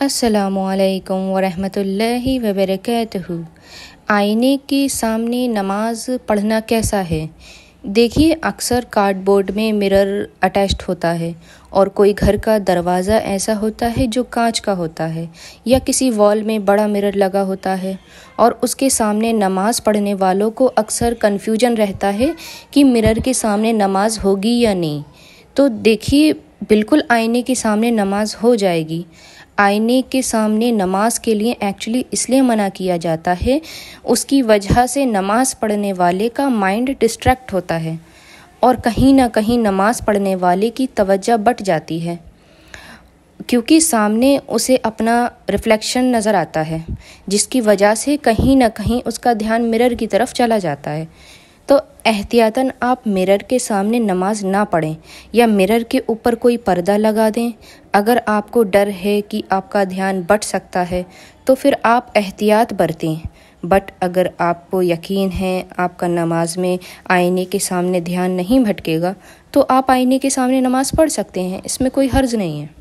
असलकम वरहमतुल्लाहि वबरकatuh आईने के सामने नमाज़ पढ़ना कैसा है? देखिए, अक्सर कार्डबोर्ड में मिरर अटैच्ड होता है और कोई घर का दरवाज़ा ऐसा होता है जो कांच का होता है या किसी वॉल में बड़ा मिरर लगा होता है और उसके सामने नमाज़ पढ़ने वालों को अक्सर कन्फ्यूज़न रहता है कि मिरर के सामने नमाज़ होगी या नहीं। तो देखिए बिल्कुल आईने के सामने नमाज़ हो जाएगी। आईने के सामने नमाज़ के लिए एक्चुअली इसलिए मना किया जाता है, उसकी वजह से नमाज़ पढ़ने वाले का माइंड डिस्ट्रैक्ट होता है और कहीं ना कहीं नमाज़ पढ़ने वाले की तवज्जो बट जाती है, क्योंकि सामने उसे अपना रिफ्लेक्शन नज़र आता है, जिसकी वजह से कहीं ना कहीं उसका ध्यान मिरर की तरफ़ चला जाता है। तो एहतियातन आप मिरर के सामने नमाज़ ना पढ़ें या मिरर के ऊपर कोई पर्दा लगा दें। अगर आपको डर है कि आपका ध्यान बट सकता है तो फिर आप एहतियात बरतें। बट अगर आपको यकीन है आपका नमाज़ में आईने के सामने ध्यान नहीं भटकेगा तो आप आईने के सामने नमाज़ पढ़ सकते हैं। इसमें कोई हर्ज नहीं है।